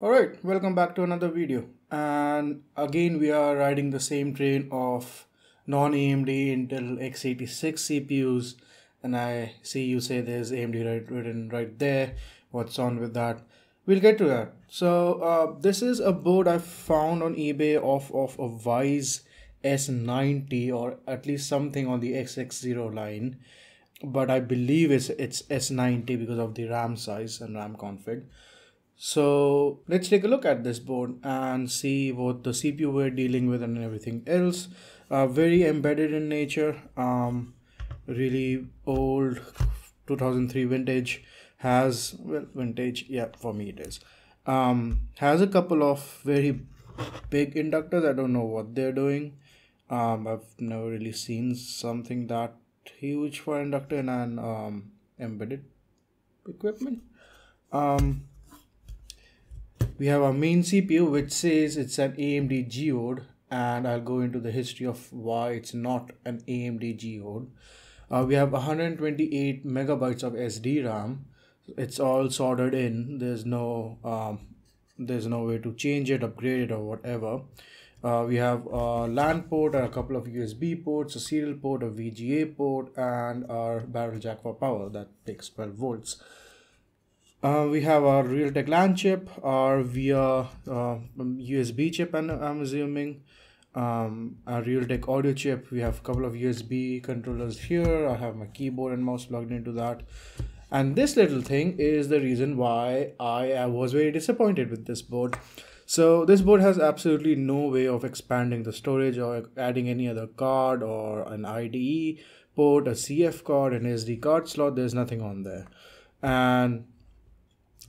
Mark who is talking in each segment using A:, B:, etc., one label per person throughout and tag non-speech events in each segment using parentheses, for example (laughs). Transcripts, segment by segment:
A: Alright, welcome back to another video. And again, we are riding the same train of non-AMD Intel x86 CPUs. And I see you say there's AMD right, written right there. What's on with that? We'll get to that. So uh, this is a board I found on eBay off of a Wyse S90 or at least something on the X60 line. But I believe it's, it's S90 because of the RAM size and RAM config. So let's take a look at this board and see what the CPU we're dealing with and everything else. Uh, very embedded in nature, um, really old 2003 vintage has, well, vintage, yeah, for me it is. Um, has a couple of very big inductors. I don't know what they're doing. Um, I've never really seen something that huge for inductor in an um, embedded equipment. Um, we have our main CPU which says it's an AMD Geode and I'll go into the history of why it's not an AMD Geode. Uh, we have 128 megabytes of SD RAM. It's all soldered in. There's no um, there's no way to change it, upgrade it, or whatever. Uh, we have a LAN port and a couple of USB ports, a serial port, a VGA port, and our barrel jack for power that takes 12 volts. Uh, we have our Realtek LAN chip, our via uh, USB chip, and I'm assuming um, our Realtek audio chip. We have a couple of USB controllers here. I have my keyboard and mouse plugged into that. And this little thing is the reason why I, I was very disappointed with this board. So this board has absolutely no way of expanding the storage or adding any other card or an IDE port, a CF card, an SD card slot. There's nothing on there. And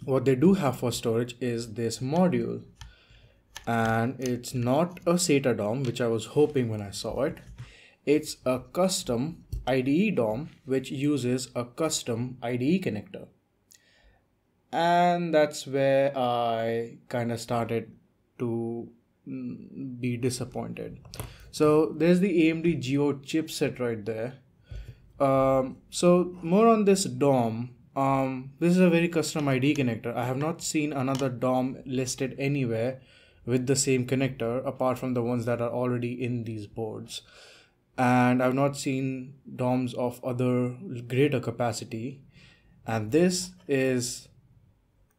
A: what they do have for storage is this module. And it's not a SATA DOM which I was hoping when I saw it. It's a custom IDE DOM which uses a custom IDE connector. And that's where I kind of started to mm, be disappointed. So there's the AMD Geode chipset right there. Um, so more on this DOM um, this is a very custom IDE connector. I have not seen another DOM listed anywhere with the same connector apart from the ones that are already in these boards. And I've not seen DOMs of other greater capacity. And this is,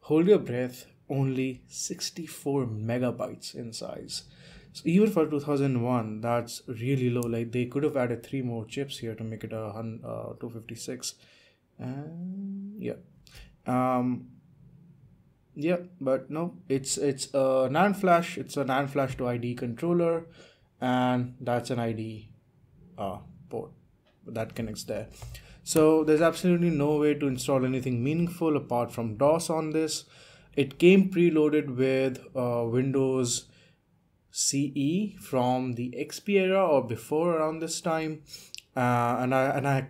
A: hold your breath, only 64 megabytes in size. So even for 2001, that's really low. Like they could have added three more chips here to make it a uh, 256 and yeah um yeah but no it's it's a NAND flash it's a NAND flash to IDE controller and that's an IDE uh, port that connects there. So there's absolutely no way to install anything meaningful apart from DOS on this. It came preloaded with uh, Windows CE from the XP era or before around this time uh, and I and I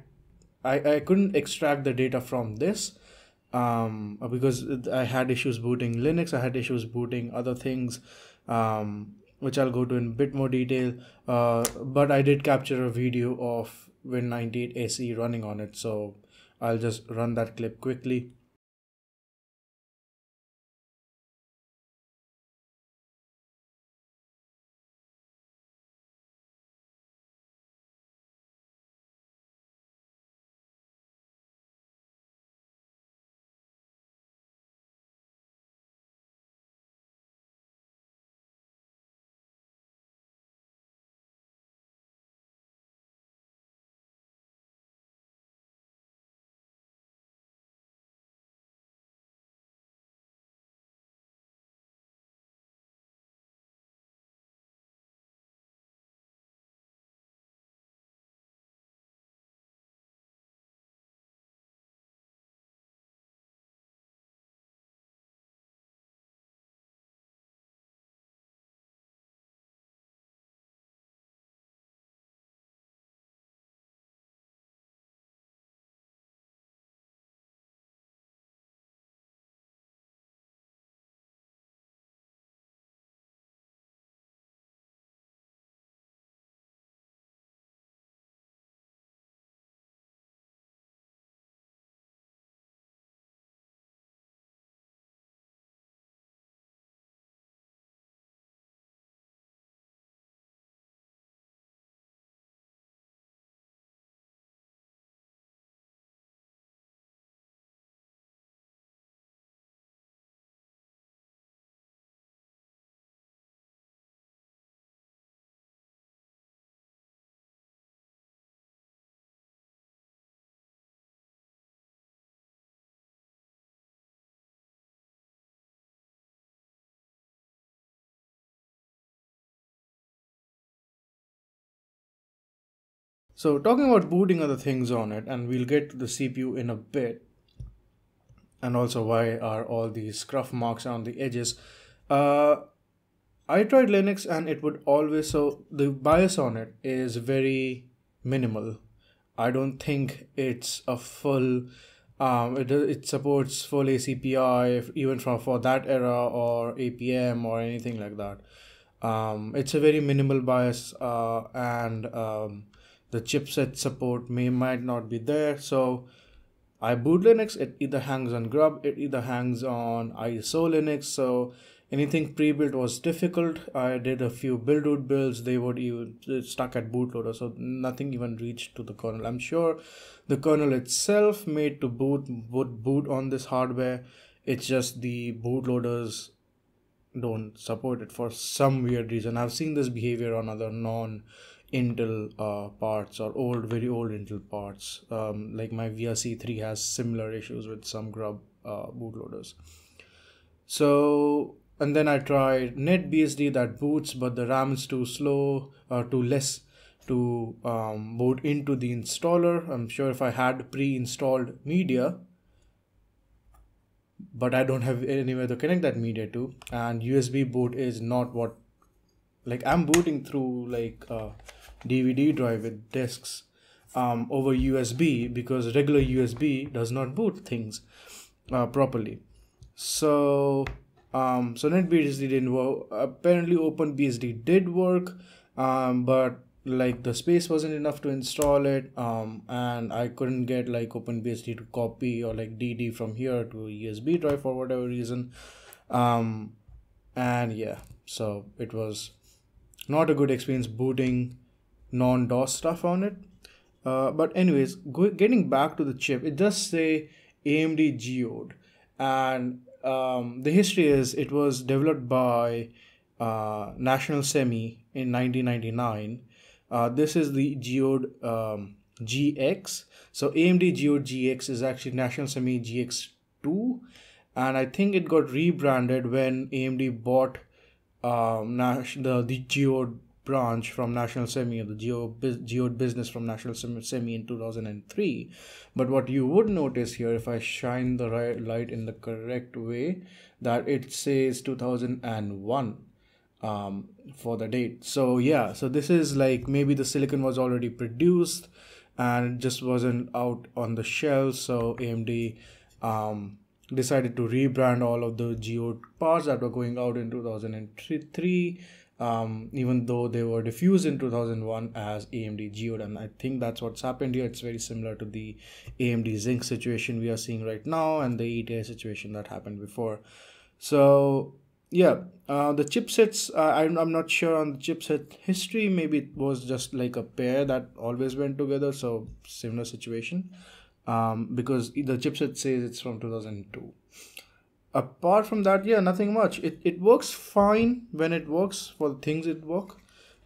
A: I, I couldn't extract the data from this um, because I had issues booting Linux, I had issues booting other things, um, which I'll go to in a bit more detail. Uh, but I did capture a video of Win98 SE running on it, so I'll just run that clip quickly. So talking about booting other things on it and we'll get to the cpu in a bit and also why are all these scruff marks on the edges uh i tried linux and it would always so the BIOS on it is very minimal i don't think it's a full um, it, it supports full ACPI even from for that era or APM or anything like that. Um, it's a very minimal BIOS uh, and um, the chipset support may might not be there. So I boot Linux, it either hangs on Grub, it either hangs on ISOLINUX. So anything pre-built was difficult i did a few build builds they would even stuck at bootloader so nothing even reached to the kernel i'm sure the kernel itself made to boot would boot on this hardware it's just the bootloaders don't support it for some weird reason i've seen this behavior on other non intel uh, parts or old very old intel parts um, like my vrc3 has similar issues with some grub uh, bootloaders so and then I tried NetBSD that boots, but the RAM is too slow or too less to um, boot into the installer. I'm sure if I had pre-installed media, but I don't have anywhere to connect that media to, and USB boot is not what, like I'm booting through like a DVD drive with disks um, over USB because regular USB does not boot things uh, properly. So um, so NetBSD didn't work. Apparently, OpenBSD did work, um, but like the space wasn't enough to install it. Um, and I couldn't get like OpenBSD to copy or like DD from here to USB drive for whatever reason. Um, and yeah, so it was not a good experience booting non DOS stuff on it. Uh, but anyways, go, getting back to the chip, it does say AMD Geode, and um, the history is it was developed by uh, National Semi in 1999. Uh, this is the Geode um, GX. So AMD Geode GX is actually National Semi GX2, and I think it got rebranded when AMD bought um, the the Geode branch from National Semi, the Geo, Geode business from National Semi in 2003. But what you would notice here, if I shine the right light in the correct way, that it says 2001 um, for the date. So yeah, so this is like maybe the silicon was already produced and just wasn't out on the shelf. So AMD um, decided to rebrand all of the Geode parts that were going out in 2003 um, even though they were diffused in 2001 as AMD Geode. And I think that's what's happened here. It's very similar to the AMD Zynq situation we are seeing right now and the ATI situation that happened before. So yeah, uh, the chipsets, uh, I'm, I'm not sure on the chipset history. Maybe it was just like a pair that always went together. So similar situation um, because the chipset says it's from 2002 apart from that yeah nothing much. It, it works fine when it works for the things it work.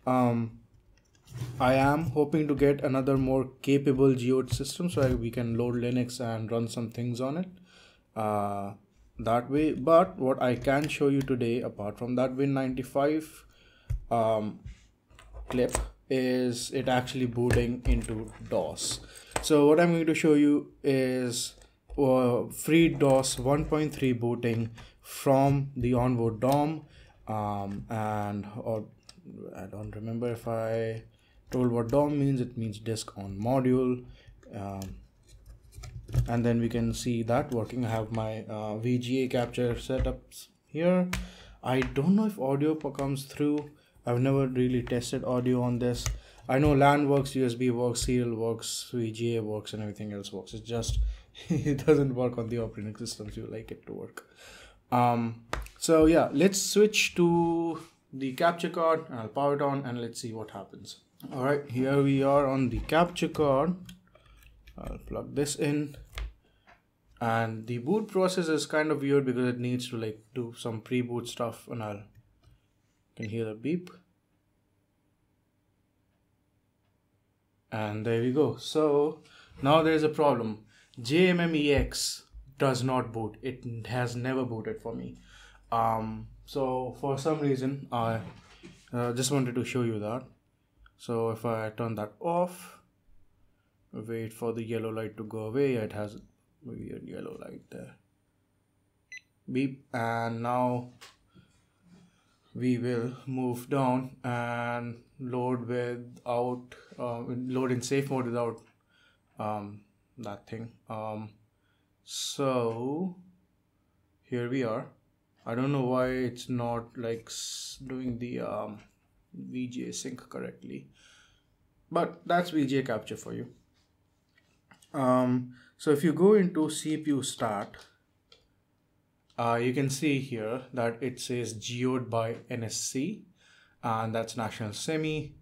A: Um i am hoping to get another more capable geode system so I, we can load linux and run some things on it uh that way. But what i can show you today apart from that win95 um clip is it actually booting into dos so what i'm going to show you is uh, FreeDOS 1.3 booting from the onboard DOM um, and or I don't remember if I told what DOM means. It means disk on module. Um, and then we can see that working. I have my uh, VGA capture setups here. I don't know if audio comes through. I've never really tested audio on this I know LAN works USB works serial works VGA works and everything else works. It's just (laughs) it doesn't work on the operating systems you like it to work. Um so yeah let's switch to the capture card. And i'll power it on and let's see what happens. All right here we are on the capture card. I'll plug this in. And the boot process is kind of weird because it needs to like do some pre-boot stuff and i'll can hear the beep and there we go so now there's a problem JEMMEX does not boot. It has never booted for me. Um, so for some reason, I uh, just wanted to show you that. So if I turn that off, wait for the yellow light to go away it has a yellow light there beep and now we will move down and load without uh, load in safe mode without um, that thing. Um, so here we are. I don't know why it's not like doing the um, VGA sync correctly but that's VGA capture for you. Um, so if you go into CPU start uh, you can see here that it says geode by NSC and that's National Semi.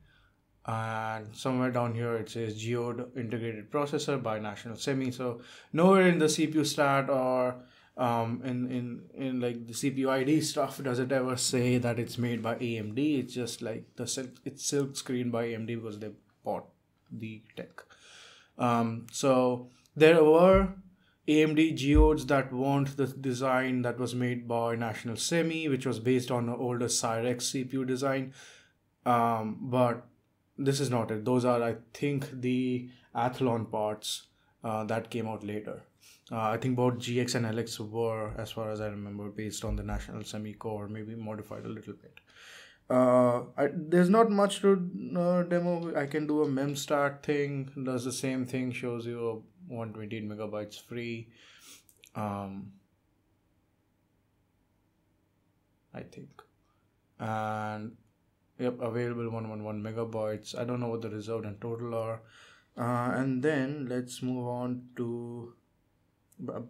A: And somewhere down here it says geode integrated processor by National Semi. So nowhere in the CPU stat or um, in, in, in like the CPU ID stuff does it ever say that it's made by AMD it's just like the silk, it's silk screen by AMD because they bought the tech. Um, so there were AMD geodes that weren't the design that was made by National Semi, which was based on an older Cyrix CPU design. Um, but this is not it. Those are, I think, the Athlon parts uh, that came out later. Uh, I think both GX and LX were, as far as I remember, based on the National Semi core, maybe modified a little bit. Uh, I, there's not much to uh, demo. I can do a memstart thing. Does the same thing. Shows you 128 megabytes free. Um, I think, and yep, available 111 megabytes. I don't know what the reserved and total are. Uh, and then let's move on to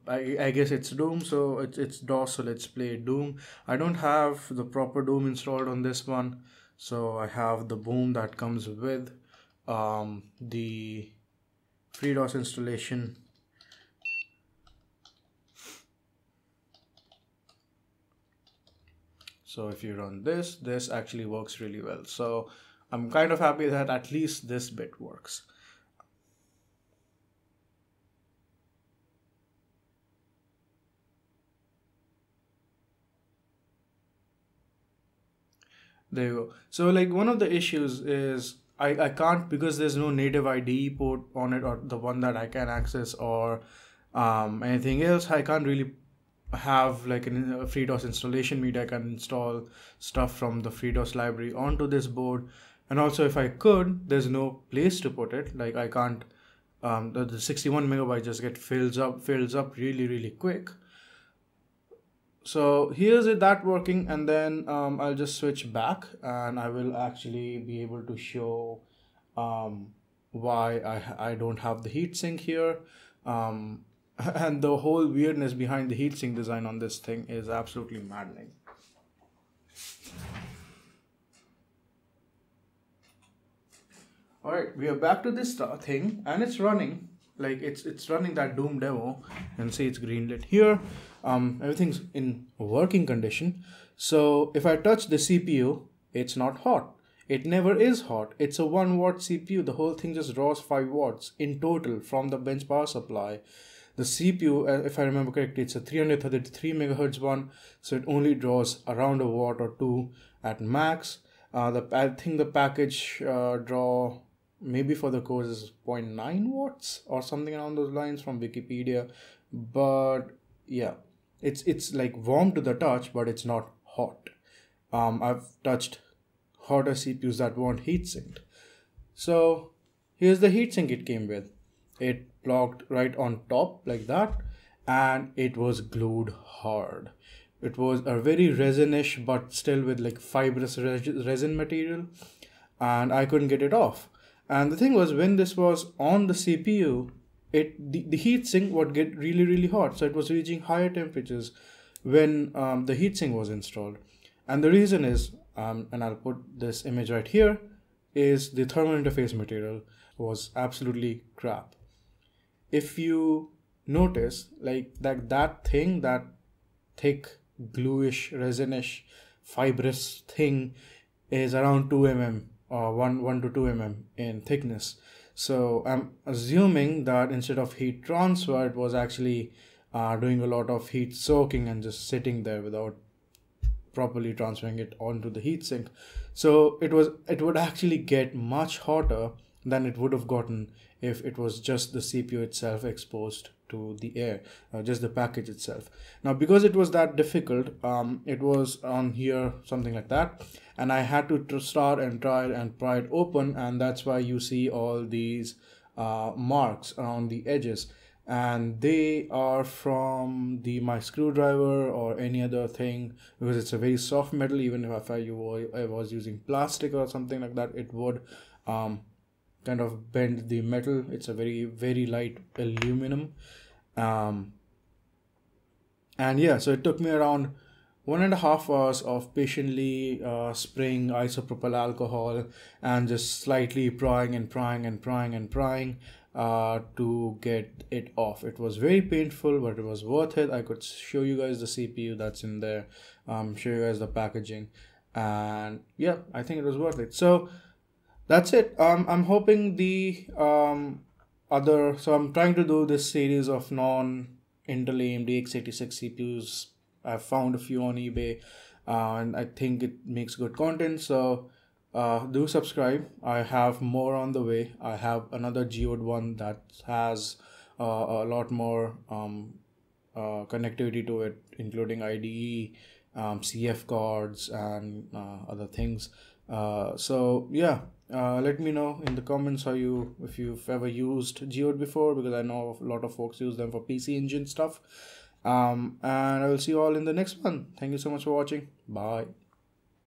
A: I, I guess it's Doom, so it's it's DOS, so let's play Doom. I don't have the proper Doom installed on this one, so I have the Boom that comes with um, the FreeDOS installation. So if you run this, this actually works really well. So I'm kind of happy that at least this bit works. There you go. So like one of the issues is I, I can't because there's no native IDE port on it or the one that I can access or um, anything else. I can't really have like an, a FreeDOS installation media. I can install stuff from the FreeDOS library onto this board. And also if I could, there's no place to put it. Like I can't, um, the, the 61 megabyte just get fills up, fills up really, really quick so here's it that working and then um, I'll just switch back and I will actually be able to show um, why I, I don't have the heatsink here. Um, (laughs) and the whole weirdness behind the heatsink design on this thing is absolutely maddening. Alright, we are back to this thing and it's running. Like it's it's running that doom demo. And see it's greenlit here um, everything's in working condition. So if i touch the cpu it's not hot. It never is hot. It's a 1 watt cpu the whole thing just draws 5 watts in total from the bench power supply. The cpu uh, if i remember correctly it's a 333 megahertz one so it only draws around a watt or two at max. Uh, the i think the package uh, draw maybe for the course is 0.9 watts or something along those lines from wikipedia. But yeah it's it's like warm to the touch but it's not hot. Um, i've touched hotter cpus that weren't heat sinked so here's the heatsink it came with. It blocked right on top like that and it was glued hard. It was a very resinish but still with like fibrous resin material and i couldn't get it off. And the thing was, when this was on the CPU, it the, the heat sink would get really really hot. So it was reaching higher temperatures when um, the heat sink was installed. And the reason is, um, and I'll put this image right here, is the thermal interface material was absolutely crap. If you notice, like that that thing, that thick gluish resinish fibrous thing is around 2 mm or 1, 1 to 2 mm in thickness. So I'm assuming that instead of heat transfer, it was actually uh, doing a lot of heat soaking and just sitting there without properly transferring it onto the heatsink. So it was it would actually get much hotter than it would have gotten if it was just the CPU itself exposed to the air, uh, just the package itself. Now, because it was that difficult, um, it was on here something like that, and I had to start and try and pry it open, and that's why you see all these uh, marks around the edges. And they are from the my screwdriver or any other thing because it's a very soft metal even if I, you, I was using plastic or something like that it would um, kind of bend the metal. It's a very very light aluminum um, and yeah so it took me around one and a half hours of patiently uh, spraying isopropyl alcohol and just slightly prying and prying and prying and prying uh, to get it off. It was very painful, but it was worth it. I could show you guys the CPU that's in there, um, show you guys the packaging, and yeah, I think it was worth it. So that's it. Um, I'm hoping the um, other, so I'm trying to do this series of non Intel AMD x86 CPUs. I've found a few on eBay, uh, and I think it makes good content. So uh, do subscribe i have more on the way i have another geode one that has uh, a lot more um, uh, connectivity to it including ide um, cf cards and uh, other things uh, so yeah uh, let me know in the comments how you if you've ever used geode before because i know a lot of folks use them for pc engine stuff. Um, and i will see you all in the next one. Thank you so much for watching. Bye